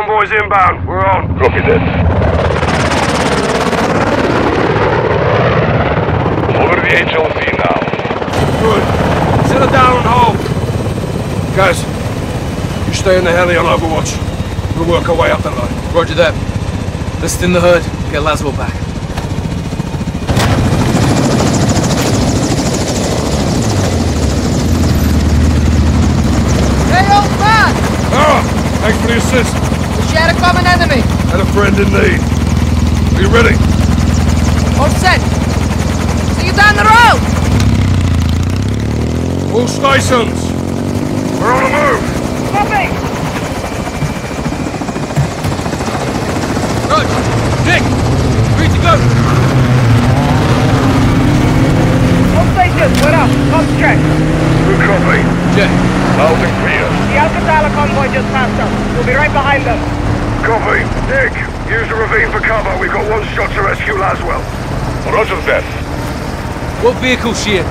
Convoy's inbound. We're on. Copy that. Over the HLZ now. Good. Settle down and hold. Guys, you stay in the heli on Overwatch. We'll work our way up the line. Roger that. Let's thin the herd, get Laswell back. Hey, old man! Ah! Thanks for the assist. We shared a common enemy. And a friend in need. Are you ready? All set. See you down the road! All stations! We're on the move! Copy! Rog! Nick! Free to go! All stations, we're up. Top check. Good copy. Jet. Loud and clear. The Al-Qatala convoy just passed us. We'll be right behind them. Copy. Nick, use the ravine for cover. We've got one shot to rescue Laswell. Roger that. What vehicle she in?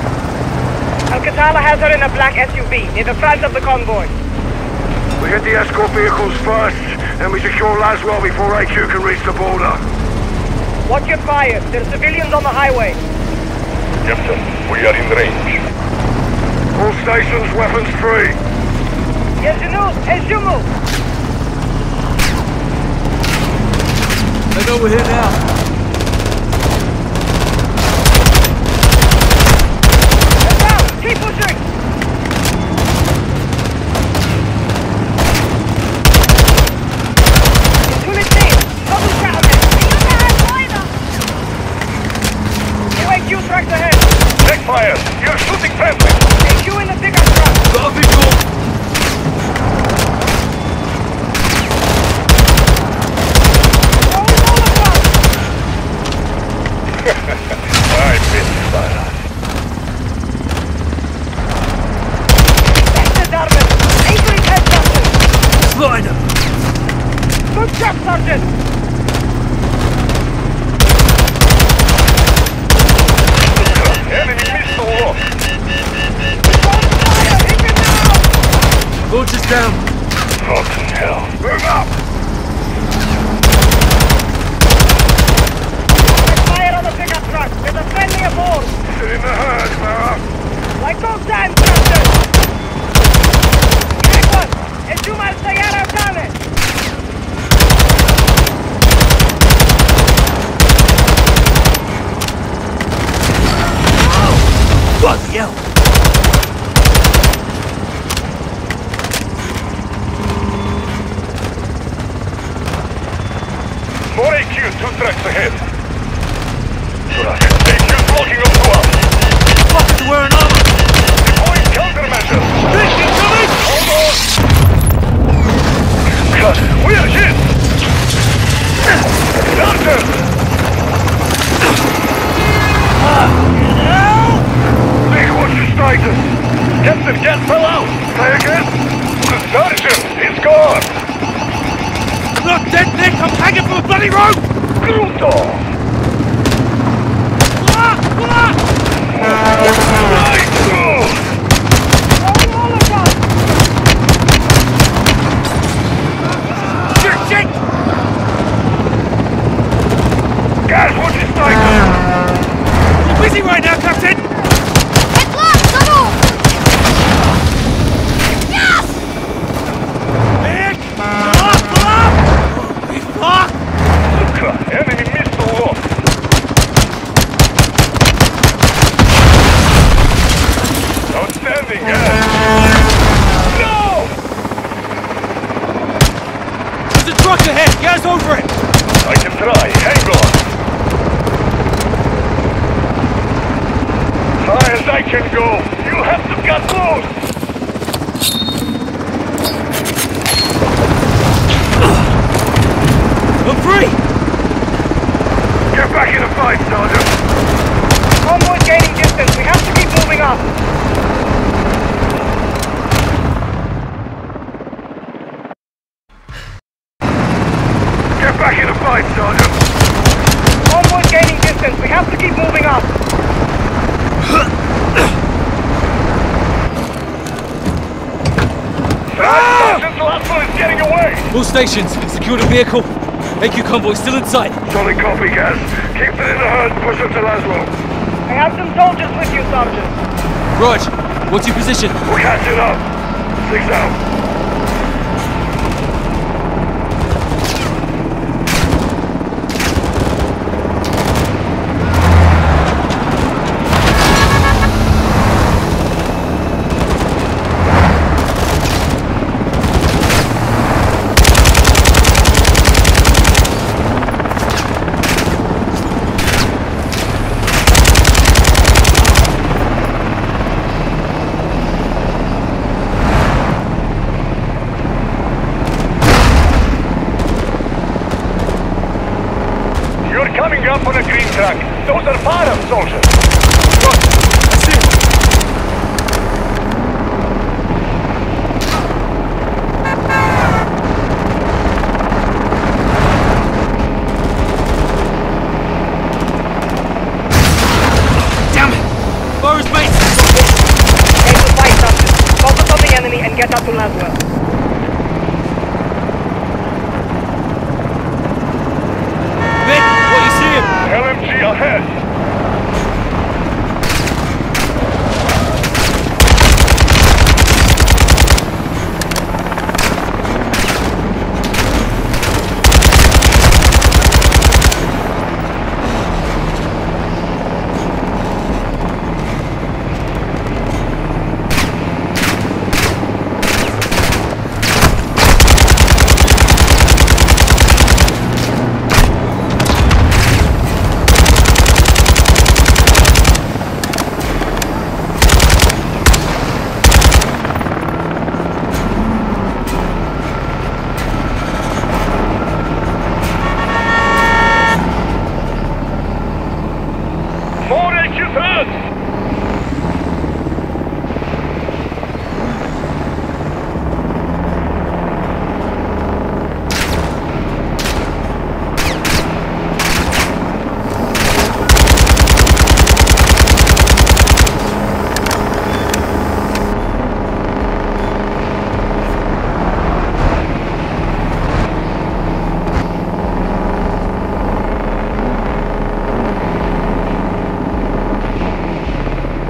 Al-Qatala has her in a black SUV near the front of the convoy. We hit the escort vehicles first, and we secure Laswell before AQ can reach the border. Watch your fire. There are civilians on the highway. Captain, we are in range. All stations, weapons free. Yezunu, Ezumu. They know we're here now. Settlement. UAQ tracks ahead. Take fire. You're shooting friendly. AQ in the pickup truck. Got a visual! Rolling all across. I missed fire. Exit, Darwin. Anchoring headquarters. Slider! Good job, Sergeant. Enemy missile lost. Fire, hit it now. Launcher's down! Rotten hell. Move up! Fire on the pickup truck. There's a friendly aboard. In the herd, Mara. Like those times, Captain. Big one. Ejuma al-Sayara Tane. Bloody hell! More AQ, two tracks ahead. AQ's blocking onto us. Fuckers are wearing armor! Deploying countermeasures. Nick, incoming! Hold on. God, we are hit. Doctor! Nick, what's your status? Captain, Gaz fell out. Say again? Sergeant, it's gone. Not dead, Nick! I'm hanging from a bloody rope! Crudo. Ah! Ah! Right through. Rolling all across. Shit, shit! Gaz, what's your status? We're busy right now, Captain! It's locked! Double! Yes! Nick! Up, up! We fucked! Luca, enemy missile lost. Outstanding, Gaz. No! There's a truck ahead! Get us over it! I can try. Hang on. High as I can go. You have to get loose. I'm free! Get back in the fight, Sergeant. Convoy's gaining distance. We have to keep moving up. Get back in the fight, Sergeant. Convoy's gaining distance. We have to keep moving up. Ah! Sergeant Laswell is getting away. way. All stations, secure the vehicle. AQ convoy still inside. Solid copy, Gaz. Keep it in the herd and push them to Laswell. I have some soldiers with you, Sergeant. Rog, what's your position? We're catching up. Six out.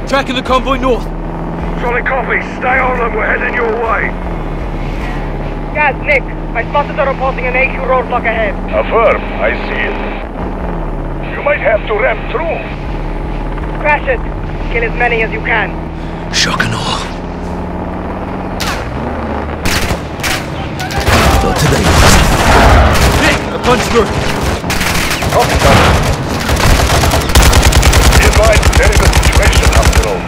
Tracking the convoy north. Solid copy. Stay on them. We're heading your way. Gaz, Nick, my spotters are reporting an AQ roadblock ahead. Affirm. I see it. You might have to ram through. Crash it. Kill as many as you can. Shock and awe. Not today. Vic, a punch through. Copy, Sergeant. Be advised, there is a situation after all.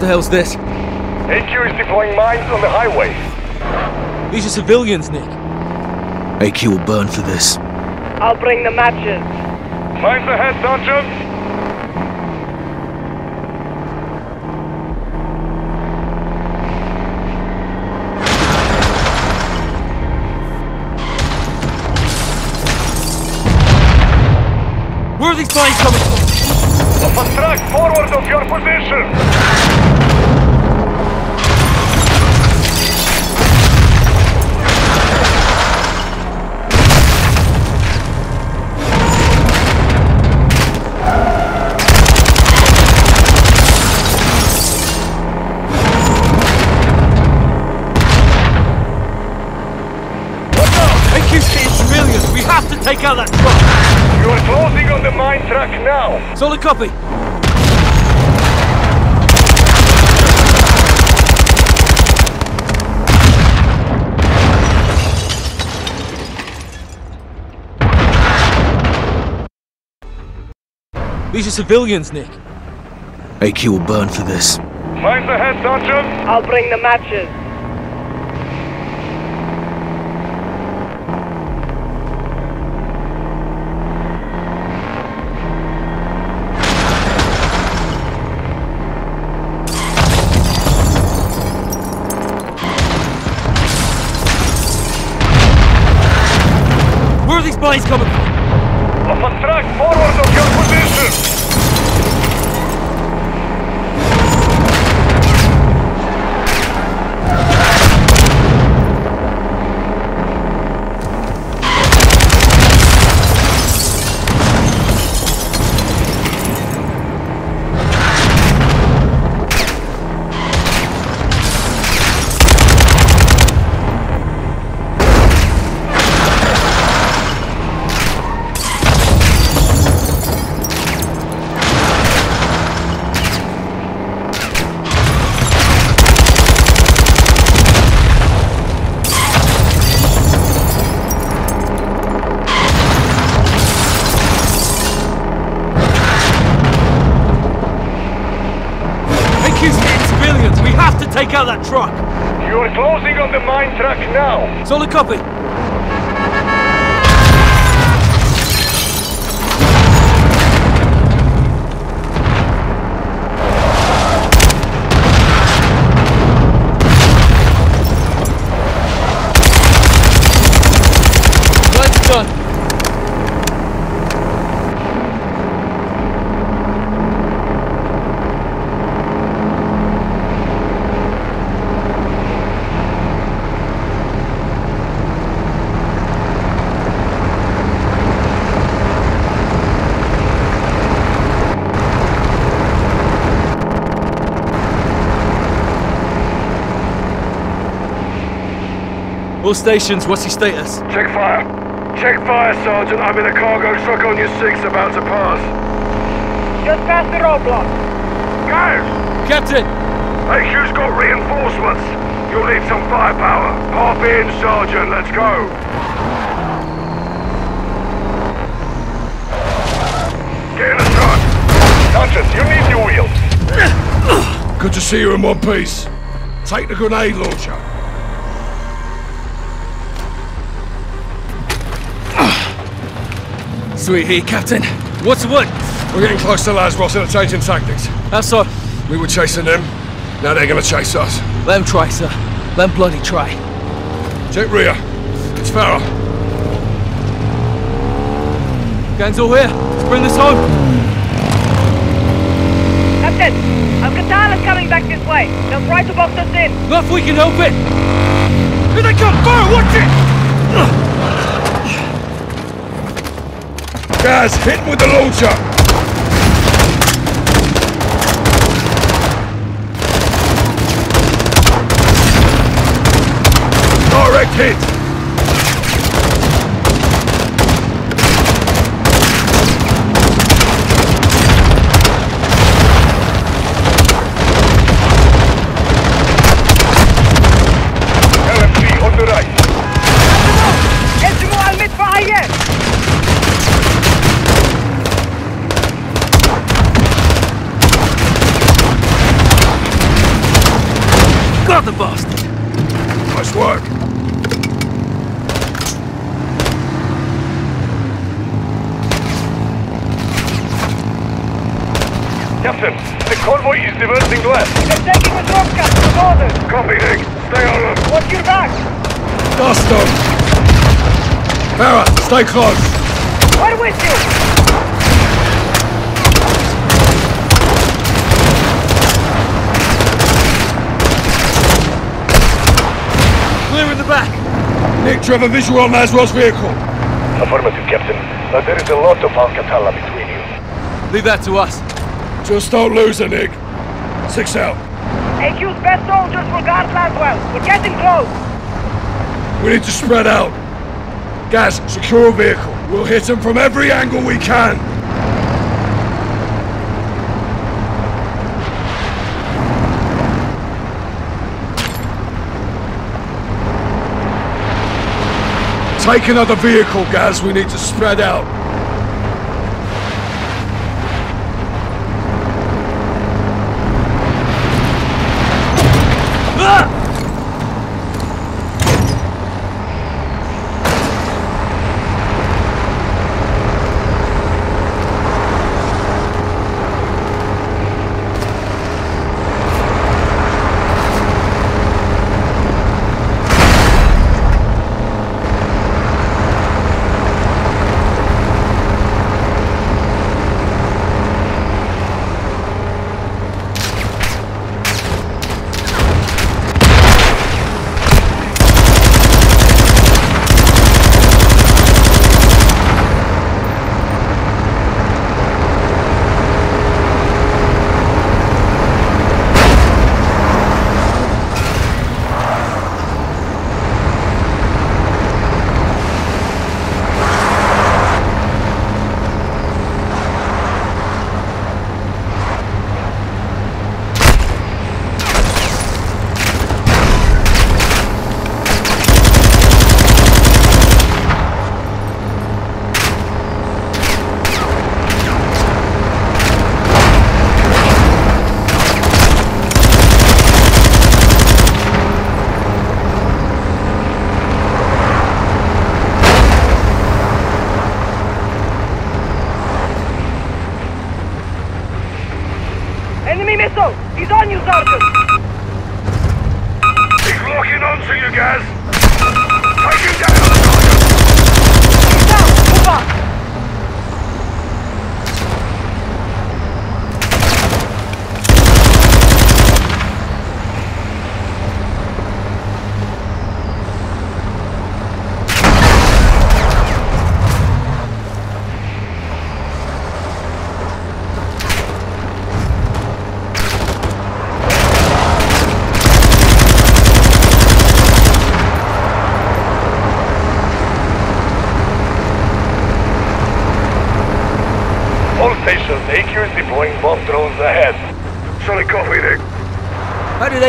What the hell's this? AQ is deploying mines on the highway. These are civilians, Nick. AQ will burn for this. I'll bring the matches. Mines ahead, Sergeant. Where are these bodies coming from? Track forward of your position. Take out that the mine track now. Solid copy. These are civilians, Nick. AQ will burn for this. Mines ahead, Sergeant. I'll bring the matches. know he's coming. Open track, forward. On the mine truck now! Solid copy. Lights done. All stations, what's your status? Check fire! Check fire, Sergeant. I'm in a cargo truck on your six about to pass. Just past the roadblock. Guys! Captain! AQ's got reinforcements! You'll need some firepower. Hop in, Sergeant. Let's go. Get in the truck. Sergeant, you need new wheels. Good to see you in one piece. Take the grenade launcher. Sweet heat, Captain. What's the word? We're getting close to Lazarus and are changing tactics. How so? We were chasing them. Now they're gonna chase us. Let them try, sir. Let them bloody try. Check rear. It's Farah. Gang's all here. Let's bring this home. Captain, Al-Qatala's coming back this way. They'll try to box us in. Not if we can help it. Here they come! Fire! Watch it! Guys, hit him with the launcher! Direct hit! Copy, Nick. Stay on them. Watch your back. Dust them! Farah, stay close! We're with you. Clear in the back. Nick, do you have a visual on Laswell's vehicle? Affirmative, Captain. But there is a lot of Al-Qatala between you. Leave that to us. Just don't lose her, Nick. Six out. AQ's best soldiers will guard. We're getting close. We need to spread out. Guys, secure a vehicle. We'll hit them from every angle we can. Take another vehicle, Gaz. We need to spread out.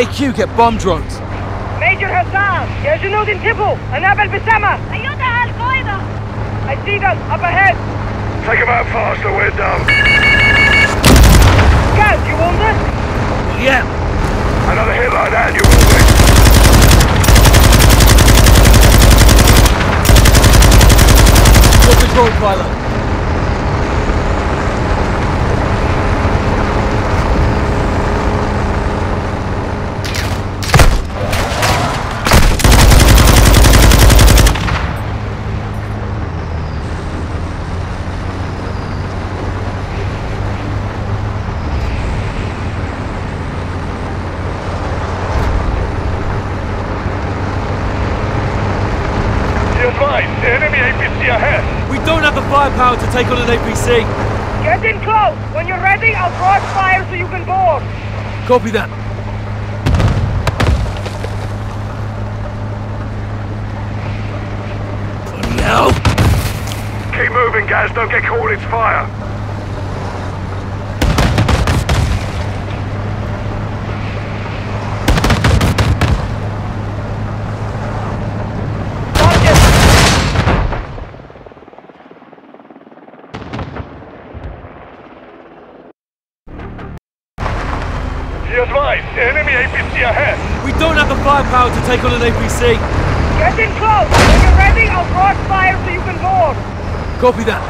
AQ get bomb drones? Major Hassan! يا جنود انتبهوا! أنا بالبسامة! أيدها القاعدة! I see them! Up ahead! Take him out faster, we're done. Gaz, you wounded? Yeah. Another hit like that and you will be. Your control pilot. Take on an APC. Get in close! When you're ready, I'll cross fire so you can board! Copy that. Bloody hell. Keep moving, guys. Don't get caught in its fire. Firepower to take on an APC. Get in close! When you're ready, I'll cross fire so you can board! Copy that.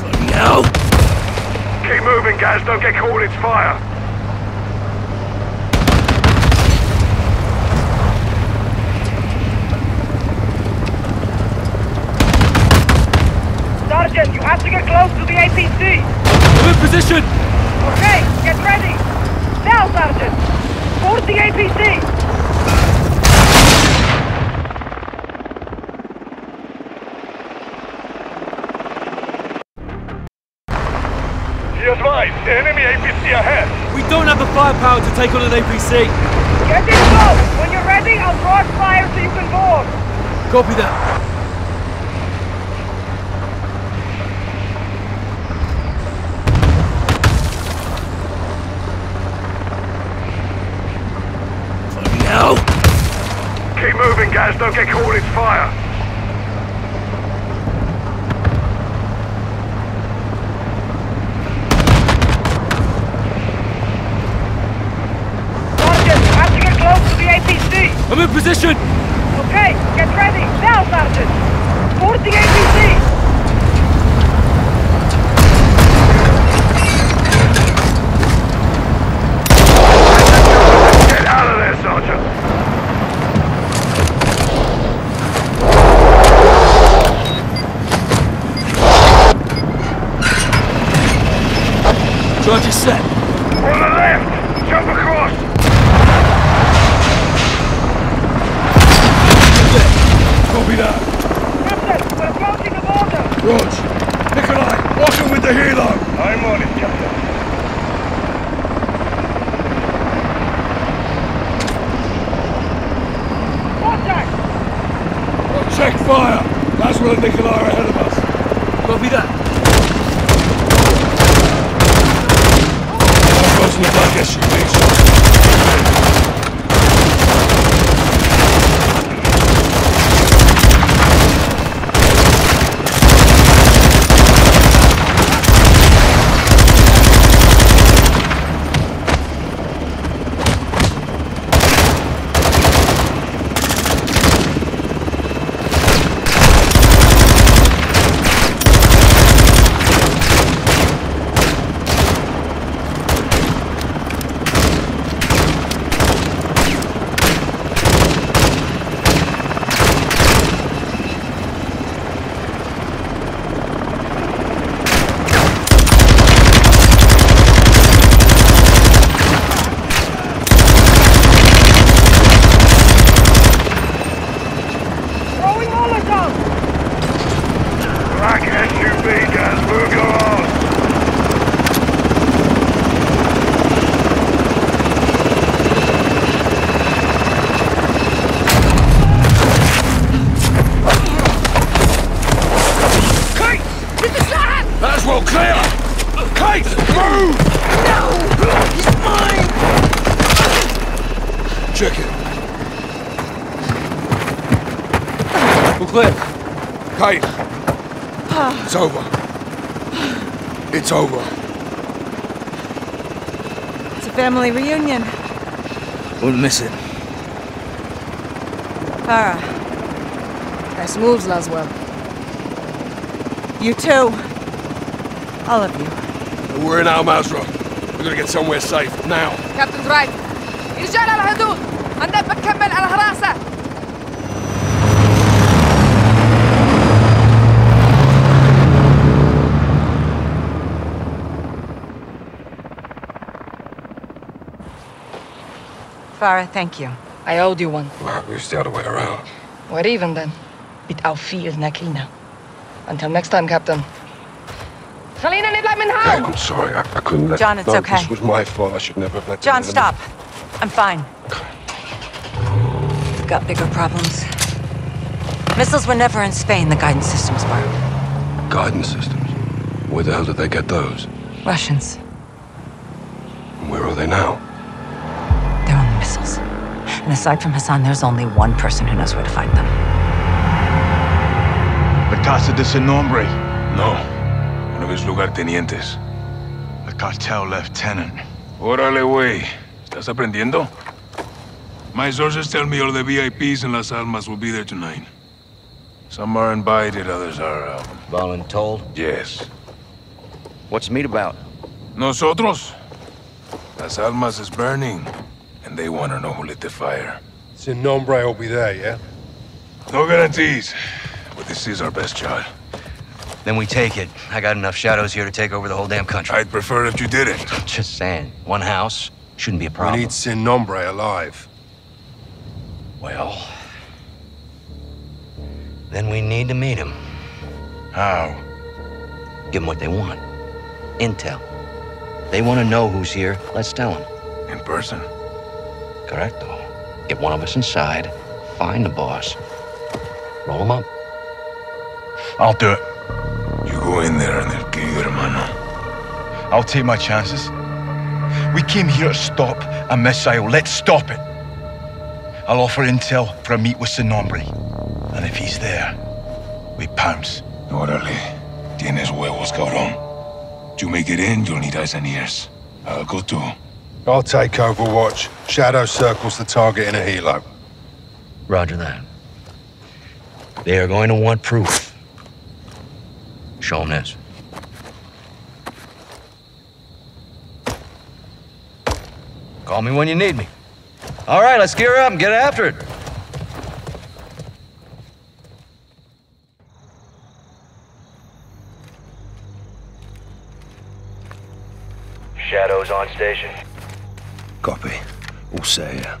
Bloody hell. Keep moving, Gaz. Don't get caught in its fire. Sergeant, you have to get close to the APC! I'm in position. Okay, get ready! Now, Sergeant! Board the APC! Be advised, enemy APC ahead. We don't have the firepower to take on an APC. Get in close! When you're ready, I'll cross fire so you can board! Copy that. Bloody hell. Keep moving, Gaz. Don't get caught in its fire. Sergeant, have to get close to the APC! I'm in position. Okay, get ready! Now, Sergeant! Board the APC! Get out of there, Sergeant. Charge is set. On the left. Jump across. Copy that. Captain, we're approaching the border! Rog. Nikolai, walking with the helo. I'm on it, Captain. Contact! Check fire. Laswell and Nikolai are ahead of us. Copy that. Goes in the black SUVs. Check it We're clear. Kate. It's over. It's over. It's a family reunion. We'll miss it. Farah. Nice moves, Laswell. You too. All of you. We're in Al Mazrah. We're gonna get somewhere safe. Now. Captain's right. رجال على الحدود. عندك بكمل Farah, thank you. I owed you one. Well, it still the other way around. What even then. Mit auf viel Nakina. Until next time, Captain. Selina, nicht me in I'm sorry, I, I couldn't let John, it's no, okay. This was my fault. I should never have let John, stop. I'm fine. I've got bigger problems. Missiles were never in Spain, the guidance systems were. Guidance systems? Where the hell did they get those? Russians. Where are they now? And aside from Hassan, there's only one person who knows where to find them. La Casa de Sin Nombre. No. One of his lugartenientes. The cartel lieutenant. Órale, güey. ¿Estás aprendiendo? My sources tell me all the VIPs in Las Almas will be there tonight. Some are invited, others are, uh, Voluntold? yes. What's the meet about? Nosotros? Las Almas is burning, and they want to know who lit the fire. Sin Nombre will be there, yeah? No guarantees, but this is our best shot. Then we take it. I got enough shadows here to take over the whole damn country. I'd prefer if you didn't. Just saying. One house shouldn't be a problem. We need Sin Nombre alive. Well... Then we need to meet him. How? Give them what they want. Intel. They want to know who's here. Let's tell them. In person? Correcto. Get one of us inside. Find the boss. Roll him up. I'll do it. You go in there and they'll kill you, hermano. I'll take my chances. We came here to stop a missile. Let's stop it. I'll offer intel for a meet with Sin Nombre. And if he's there, we pounce. Órale. Tienes huevos, cabrón. You make it in, you'll need eyes and ears. I'll go too. I'll take Overwatch. Shadow circles the target in a helo. Roger that. They are going to want proof. Show them this. Call me when you need me. All right, let's gear up and get after it. Shadows on station. Copy. All set here.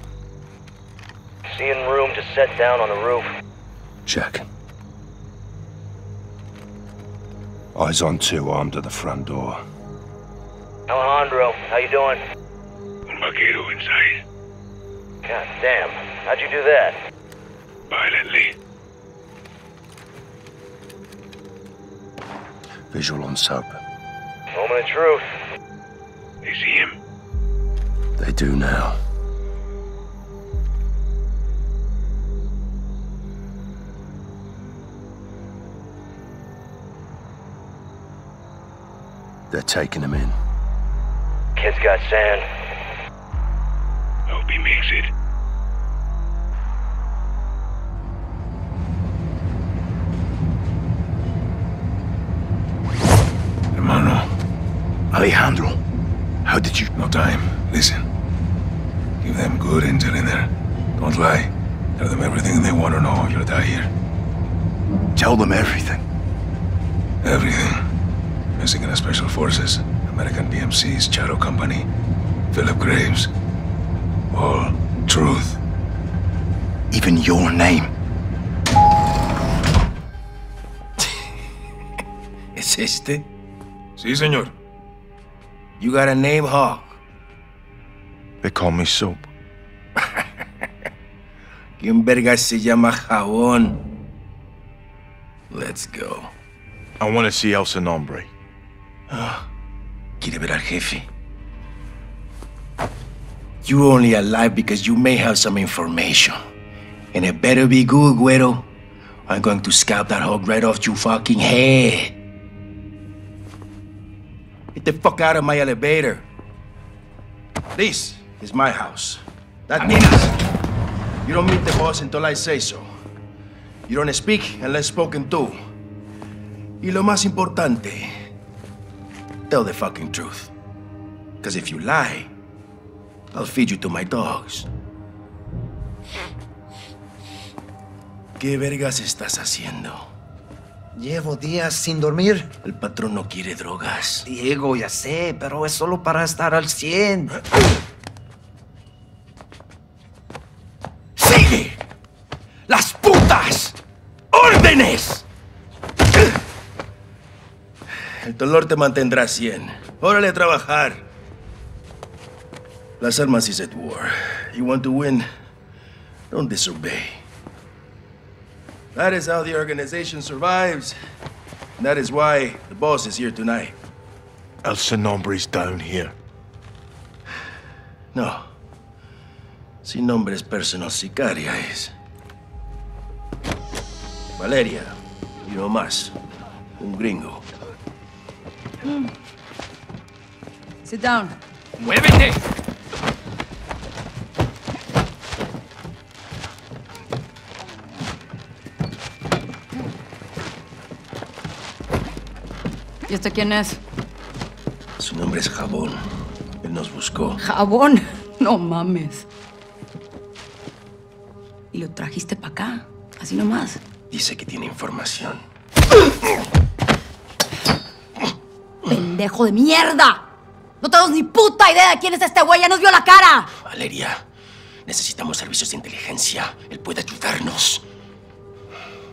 Seeing room to set down on the roof. Check. Eyes on two armed at the front door. Alejandro, how you doing? Un vaquero inside. God damn. How'd you do that? Violently. Visual on sub. Moment of truth. They see him. They do now. They're taking him in. Kid's got sand. Hope he makes it. Hermano, Alejandro, how did you... no time. Listen. Give them good intel in there. Don't lie. Tell them everything they want to know. You'll die here. Tell them everything. Everything. Mexican Special Forces, American PMC's Shadow Company, Philip Graves. All truth. Even your name. ¿Es este? Sí, señor. You got a name, Hawk? They call me Soap. ¿Quién verga se llama Jabón? Let's go. I want to see El Nombre. Ah, ¿Quiere ver al jefe? You only alive because you may have some information. And it better be good, Güero. I'm going to scalp that hog right off your fucking head. Get the fuck out of my elevator. This is my house. That means you don't meet the boss until I say so. You don't speak unless spoken to. Y lo más importante, tell the fucking truth. Because if you lie, I'll feed you to my dogs. ¿Qué vergas estás haciendo? Llevo días sin dormir. El patrón no quiere drogas. Diego, ya sé, pero es solo para estar al 100. Dolor te mantendrá 100. Órale a trabajar. Las armas is at war. You want to win? Don't disobey. That is how the organization survives. And that is why the boss is here tonight. El Sonombre's down here. No. Sin nombre es personal sicaria es. Valeria. Y no más. Un gringo. Sit down. ¡Muévete! ¿Y este quién es? Su nombre es Jabón. Él nos buscó. Jabón. No mames. Y lo trajiste para acá. Así nomás. Dice que tiene información. ¡Pendejo de mierda! No tenemos ni puta idea de quién es este güey. Ya nos vio la cara. Valeria, necesitamos servicios de inteligencia. Él puede ayudarnos.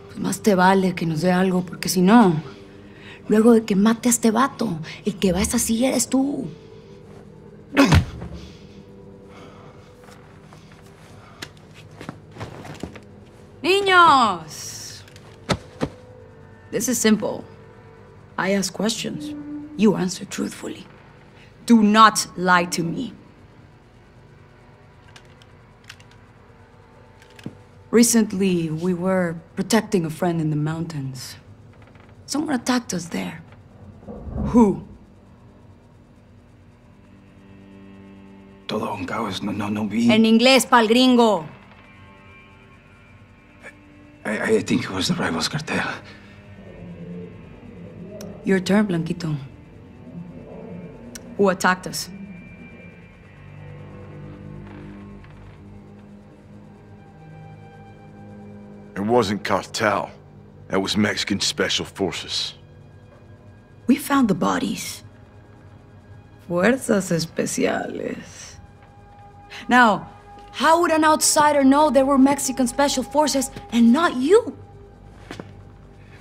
Pues más te vale que nos dé algo, porque si no, luego de que mate a este vato, el que va a esa silla eres tú. Niños! This is simple. I ask questions. You answer truthfully. Do not lie to me. Recently, we were protecting a friend in the mountains. Someone attacked us there. Who? Todo un caos. No, no, no vi. En inglés, pal gringo. I, I think it was the rivals cartel. Your turn, Blanquito. Who attacked us? It wasn't cartel. That was Mexican Special Forces. We found the bodies. Fuerzas Especiales. Now, how would an outsider know there were Mexican Special Forces and not you?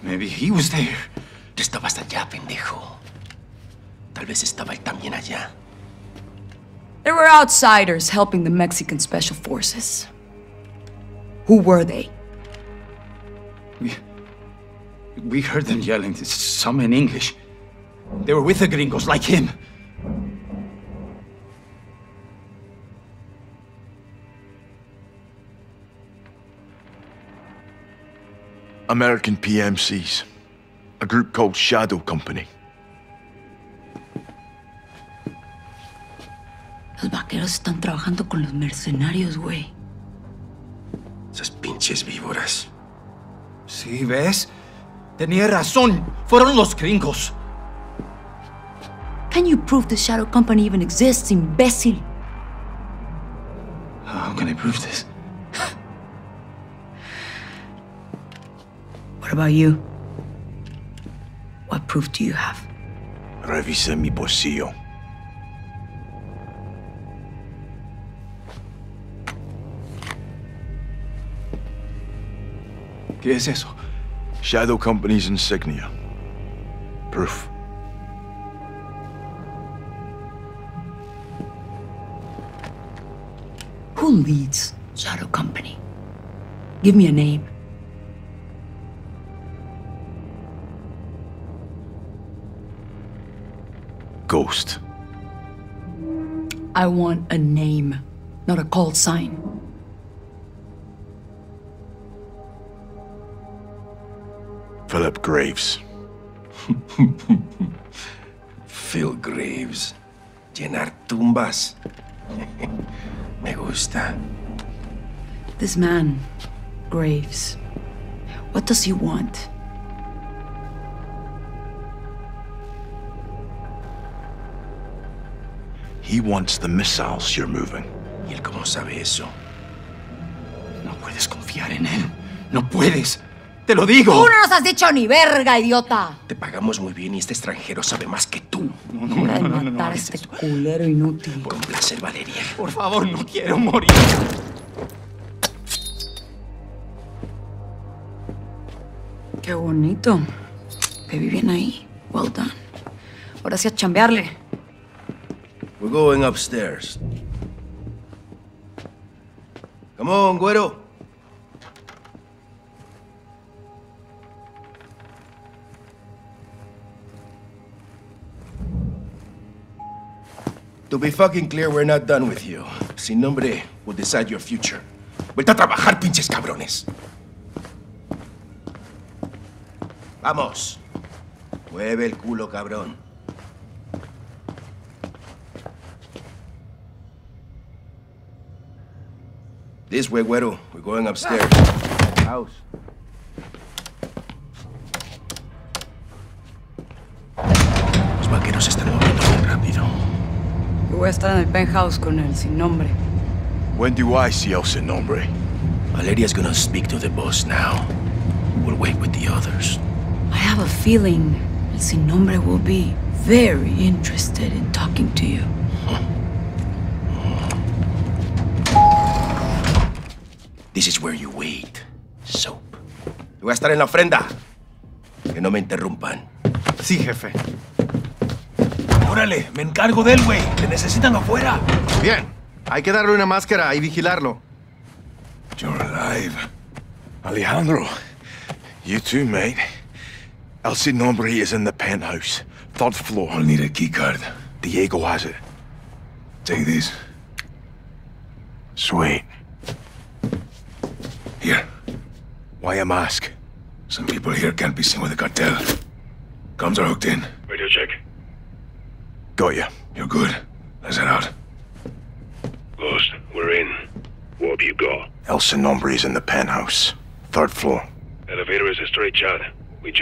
Maybe he was there. Tú estabas allá, pendejo. Tal vez estaba él también allá. There were outsiders helping the Mexican Special Forces. Who were they? We, we heard them yelling, some in English. They were with the gringos, like him. American PMCs. A group called Shadow Company. Los vaqueros están trabajando con los mercenarios, güey. Esas pinches víboras. Sí, ¿ves? Tenía razón. Fueron los gringos. Can you prove the Shadow Company even exists, imbécil? How can I prove this? What about you? What proof do you have? Revise mi bolsillo. ¿Qué es eso? Shadow Company's insignia. Proof. Who leads Shadow Company? Give me a name. Ghost. I want a name. not a call sign. Philip Graves. Phil Graves. Llenar tumbas. Me gusta. This man, Graves, what does he want? He wants the missiles you're moving. ¿Y él cómo sabe eso? No puedes confiar en él. No puedes. Te lo digo. ¡Tú no nos has dicho ni verga, idiota! Te pagamos muy bien y este extranjero sabe más que tú. Hora de matar a este culero inútil. Por un placer, Valeria. Por favor, no quiero morir. Qué bonito. Te vi bien ahí. Well done. Ahora sí a chambearle. We're going upstairs. Come on, güero. To be fucking clear, we're not done with you. Sin nombre will decide your future. Vuelta a trabajar, pinches cabrones. Vamos. Mueve el culo, cabrón. This way, güero. We're going upstairs. House. Voy a estar en el penthouse con él, sin nombre. When do I see El Sin Nombre? Valeria's gonna speak to the boss now. We'll wait with the others. I have a feeling El Sin Nombre will be very interested in talking to you. This is where you wait. Soap. Yo voy a estar en la ofrenda. Que no me interrumpan. Sí, jefe. Órale, me encargo de él, güey. Te necesitan afuera. Bien. Hay que darle una máscara y vigilarlo. You're alive. Alejandro. You too, mate. El Nombre is in the penthouse. Third floor. I'll need a keycard. Diego has it. Take this. Sweet. Here. Why a mask? Some people here can't be seen with the cartel. Comms are hooked in. Radio check. Got you. You're good. Let's head out. Ghost, we're in. What have you got? El Sin Nombre is in the penthouse. Third floor. Elevator is a straight shot. We just